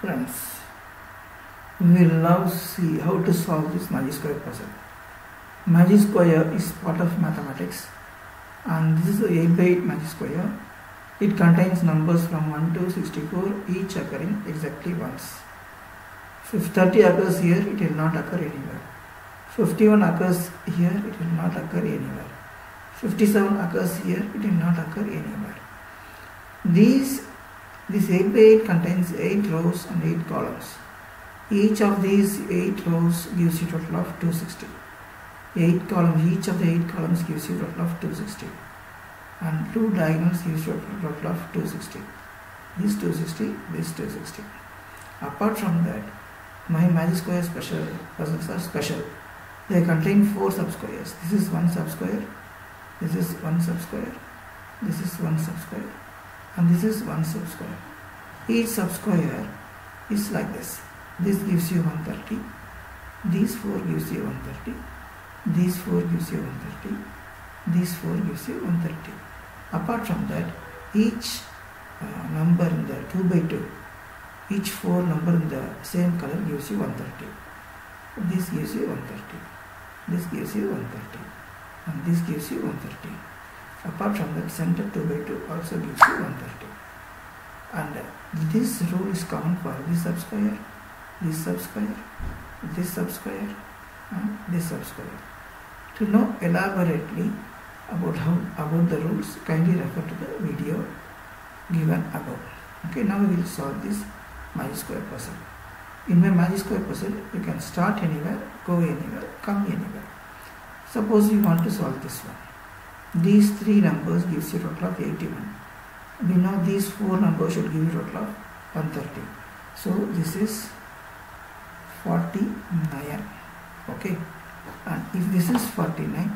Friends, we will now see how to solve this magic square puzzle. Magic square is part of mathematics and this is a 8 by 8 magic square. It contains numbers from 1 to 64 each occurring exactly once. If 30 occurs here, it will not occur anywhere. 51 occurs here, it will not occur anywhere. 57 occurs here, it will not occur anywhere. These this 8 by 8 contains 8 rows and 8 columns. Each of these 8 rows gives you total of 260. 8 columns, each of the 8 columns gives you total of 260. And 2 diagonals gives you total of 260. This 260, this 260. Apart from that, my magic square special puzzles are special. They contain 4 subsquares. This is one subsquare, this is one subsquare, this is one subsquare, and this is one subsquare. Each subsquare is like this. This gives you 130, these 4 gives you 130, these 4 gives you 130, these 4 gives you 130. Apart from that, each uh, number in the 2 by 2, each 4 number in the same color gives you 130. This gives you 130, this gives you 130, and this gives you 130. Apart from that, center 2 by 2 also gives you 130. And this rule is common for this subsquare, this subsquare, this subsquare, and this subsquare. To know elaborately about how about the rules, kindly refer to the video given above. Okay, now we will solve this magic square puzzle. In my magic square puzzle, you can start anywhere, go anywhere, come anywhere. Suppose you want to solve this one. These three numbers gives you total of 81. We know these four numbers should give you total of 130. So this is 49. Okay. And if this is 49,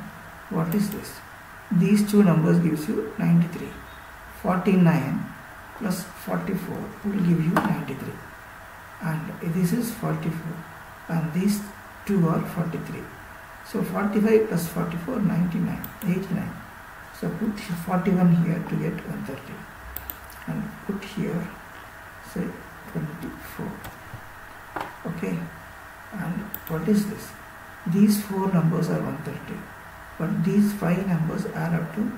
what is this? These two numbers gives you 93. 49 plus 44 will give you 93. And this is 44. And these two are 43. So 45 plus 44, 99, 89. So put 41 here to get 130. And put here, say 24. Okay. And what is this? These four numbers are 130. But these five numbers add up to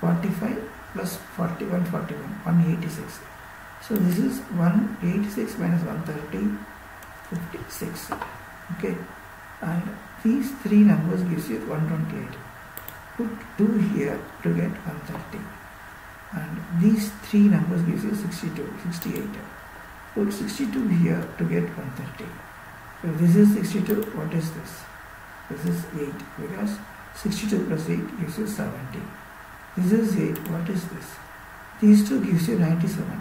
45 plus 41, 41, 186. So this is 186 minus 130, 56. Okay. And these three numbers gives you 128. Put 2 here to get 130. And these three numbers gives you 62, 68. Put 62 here to get 130. If this is 62, what is this? This is 8 because 62 plus 8 gives you 70. This is 8. What is this? These two gives you 97.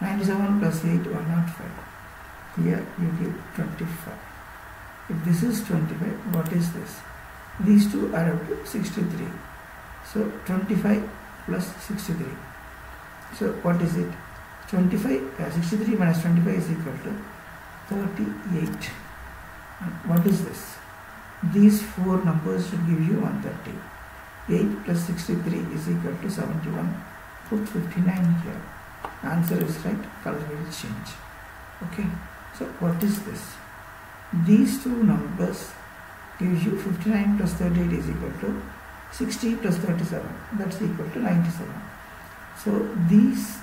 97 plus 8, 105. Here you give 25. If this is 25, what is this? These two are up to 63. So 25 plus 63. So what is it? 25, uh, 63 minus 25 is equal to 38. And what is this? These four numbers should give you 130. 8 plus 63 is equal to 71. Put 59 here. Answer is right. Color will change. Okay. So what is this? These two numbers gives you 59 plus 38 is equal to 60 plus 37. That's equal to 97. So these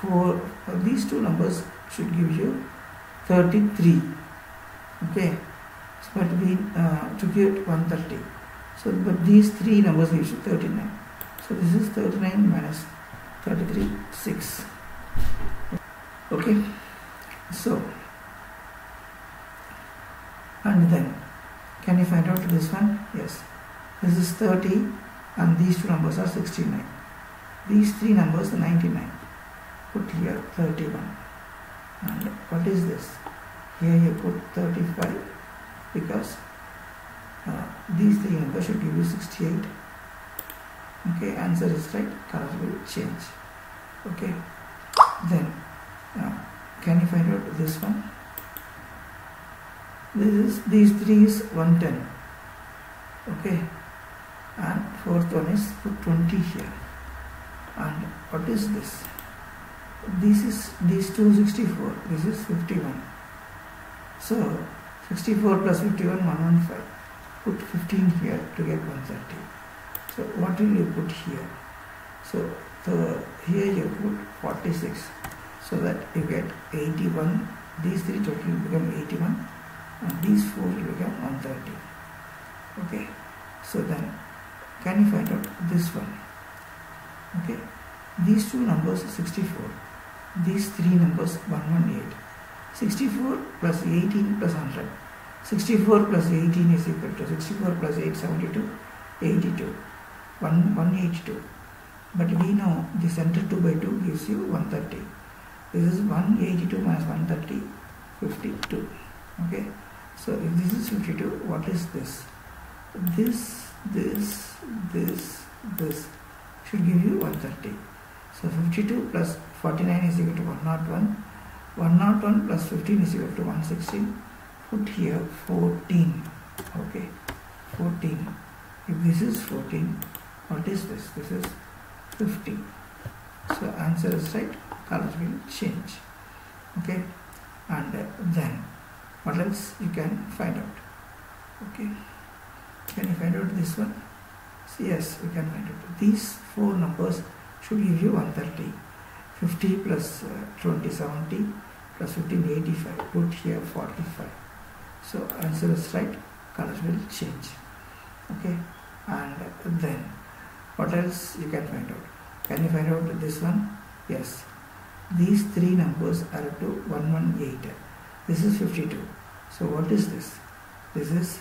four, uh, these two numbers should give you 33. Okay. So, we uh, took it 130. So, but these three numbers gives you 39. So, this is 39 minus 33, 6. Okay. So, and then, can you find out this one? Yes. This is 30 and these two numbers are 69. These three numbers are 99. Put here 31. And what is this? Here you put 35 because uh, these three numbers should give you 68 okay answer is right color will change okay then uh, can you find out this one this is these three is 110 okay? And fourth one is put 20 here. And what is this? This is these 264 this is 51 so 64 plus 51 115 put 15 here to get 130 so what will you put here? So the here you put 46 so that you get 81 these three total become 81 and these four will become 130 okay? So then can you find out this one? Okay? These two numbers 64 these three numbers 118 64 plus 18 plus 100 64 plus 18 is equal to 64 plus 8 72 82 1 182 but we know the center 2 by 2 gives you 130 this is 182 minus 130 52 okay so if this is 52 what is this? This this this this should give you 130 so 52 plus 49 is equal to 101 101 plus 15 is equal to 116 put here 14 okay? 14 if this is 14 what is this? This is 50 so answer is right color will change okay and uh, then what else you can find out. Okay? Can you find out this one? So yes we can find out. These four numbers should give you 130 50 plus uh, 20 70 plus 15 85 put here 45 so answer is right. Color will change. Okay? And then what else you can find out? Can you find out this one? Yes. These three numbers are up to 118 this is 52 so what is this? This is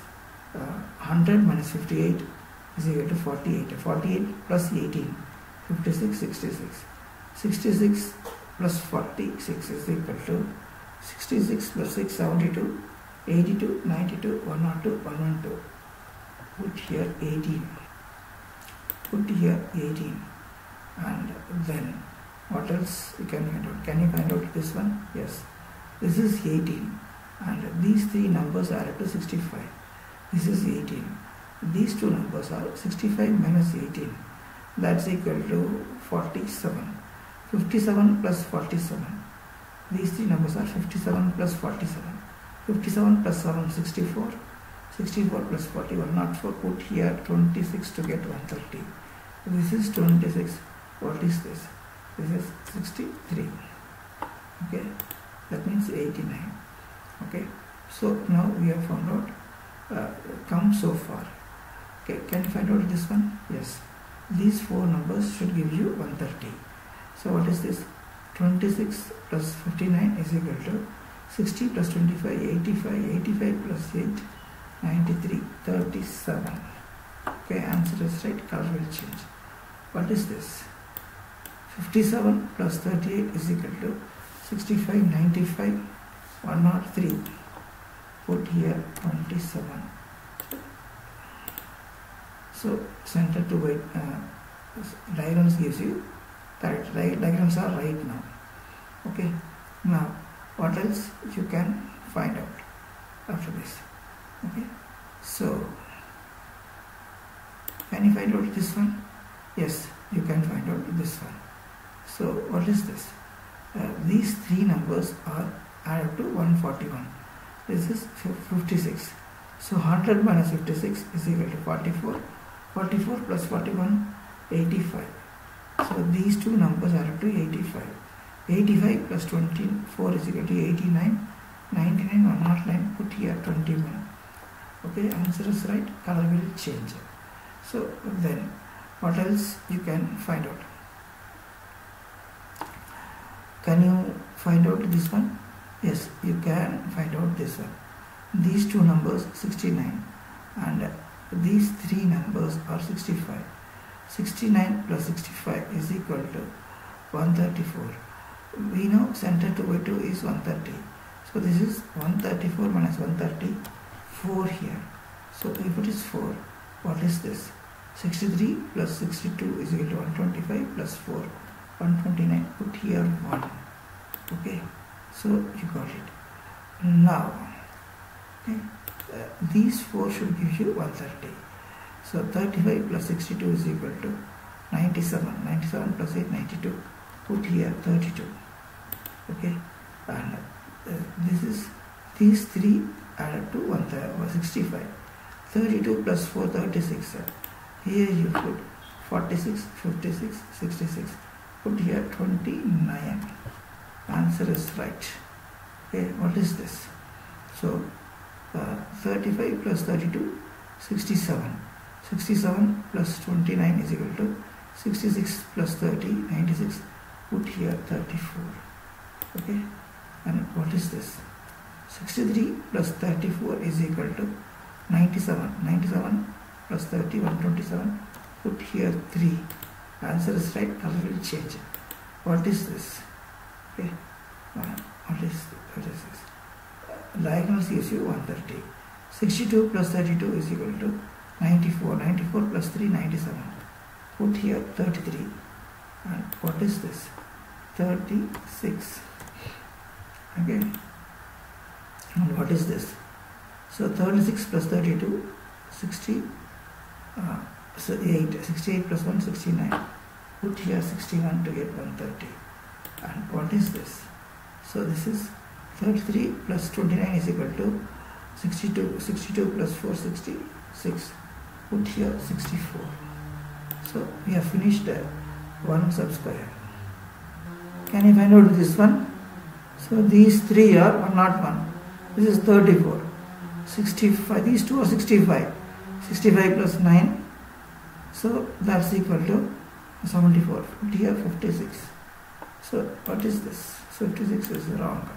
uh, 100 minus 58 is equal to 48 48 plus 18 56 66 66 plus 46 is equal to 66 plus 6 72 82 92 102 112 put here 18 put here 18 and then what else you can find out? Can you find out this one? Yes. This is 18 and these three numbers are up to 65 this is 18 these two numbers are 65 minus 18 that's equal to 47 57 plus 47 these three numbers are 57 plus 47 57 plus 7 64 64 plus 41 not 4 put here 26 to get 130 this is 26 what is this? This is 63 okay? That means 89 okay so now we have found out uh, come so far. Okay can you find out this one? Yes. These four numbers should give you 130 so what is this? 26 plus 59 is equal to 60 plus 25 85 85 plus 8 93 37 okay answer is right color will change. What is this? 57 plus 38 is equal to 65 95 103 put here 27 so center to weight uh, diagrams gives you that right diagrams are right now. Okay? Now what else you can find out after this? Okay? So can you find out this one? Yes you can find out this one. So what is this? Uh, these three numbers are added to 141 this is 56 so 100 minus 56 is equal to 44 44 plus 41 85 so these two numbers are up to 85 85 plus 24 is equal to 89 99 109 put here 21 okay answer is right color will change. So then what else you can find out? Can you find out this one yes you can find out this one these two numbers 69 and uh, these three numbers are 65 69 plus 65 is equal to 134 we know center to by 2 is 130 so this is 134 minus 130 4 here. So if it is 4 what is this? 63 plus 62 is equal to 125 plus 4 129 put here 1 okay so you got it. Now okay uh, these four should give you 130 so 35 plus 62 is equal to 97 97 plus 8 92 put here 32 okay? And uh, this is these three add up to 165 32 plus 4 36 here you put 46 56 66 put here 29 answer is right. Okay what is this? So uh, 35 plus 32 67 67 plus 29 is equal to 66 plus 30 96 put here 34 okay and what is this? 63 plus 34 is equal to 97 97 plus 30 127 put here 3 answer is right color will change. What is this okay. Uh, what is what is this? Diagonal you 130 62 plus 32 is equal to 94 94 plus 3 97 put here 33 and what is this? 36 okay and what is this? So 36 plus 32 60 uh, so 8 68 plus 1 69 put here 61 to get 130 and what is this? So this is 33 plus 29 is equal to 62 62 plus 466 put here 64 so we have finished uh, one subsquare can you find out this one? So these three are one not one. This is 34 65 these two are 65 65 plus 9 so that's equal to 74 put here 56 so what is this? 56 is wrong.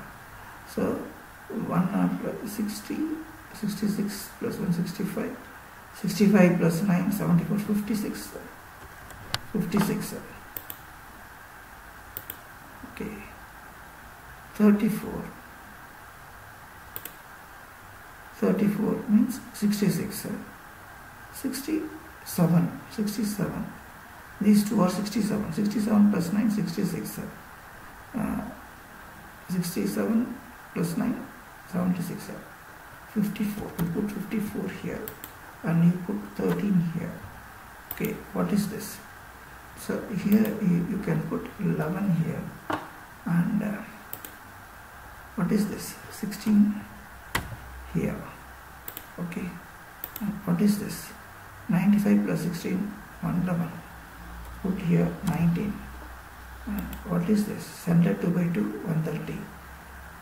So 1 plus 60 66 plus 165 65 plus 9 74 56 56 okay. 34 34 means 66 67 67 these two are 67 67 plus 9 66 uh, 67 plus 9 76 54 you put 54 here and you put 13 here. Okay what is this? So here you, you can put 11 here and uh, what is this? 16 here. Okay. And what is this? 95 plus 16 111 put here 19 what is this? Center 2 by 2 130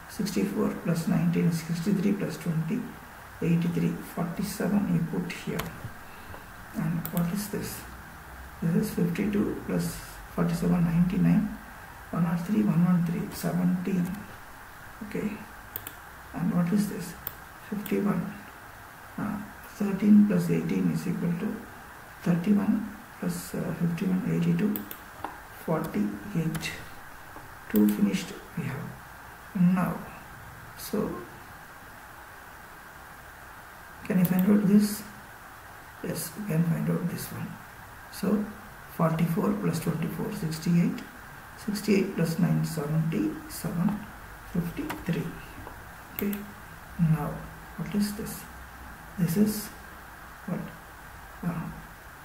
64 plus 19 is 63 plus 20 83 47 you put here. And what is this? This is 52 plus 47 99 103 113 17 okay. And what is this? 51 uh, 13 plus 18 is equal to 31 plus uh, 51 82 48 two finished we have now. So can you find out this? Yes you can find out this one. So 44 plus 24 68 68 plus 9 77 53 okay now what is this? This is what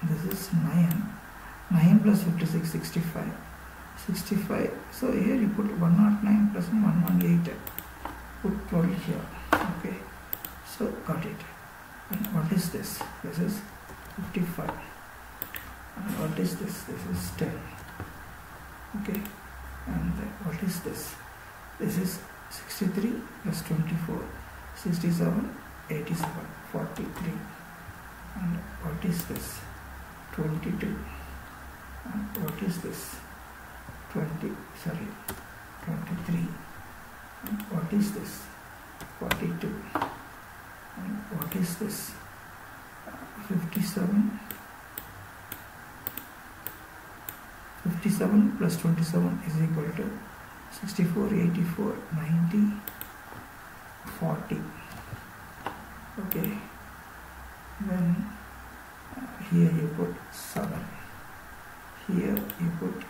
this is 9 9 plus 56 65 65 so here you put 109 plus 118 put 12 here okay. So got it. And what is this? This is 55 and what is this? This is 10 okay. And what is this? This is 63 plus 24 67 87 43 and what is this 22 and what is this? 20 sorry 23 and what is this? 42 and what is this? 57 57 plus 27 is equal to 64 84 90 40 okay. Then uh, here you put 7 here you put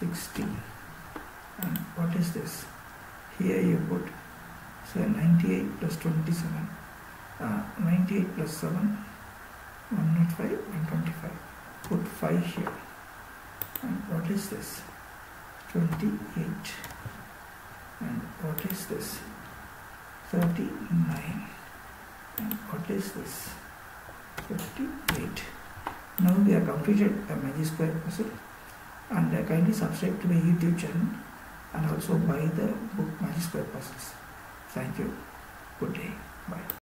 60 and what is this? Here you put so 98 plus 27 uh, 98 plus 7 105 125 put 5 here. And what is this? 28 and what is this? 39 and what is this 58 now we have completed a magic square puzzle. And uh, kindly subscribe to my youtube channel and also buy the book magic square puzzles. Thank you. Good day. Bye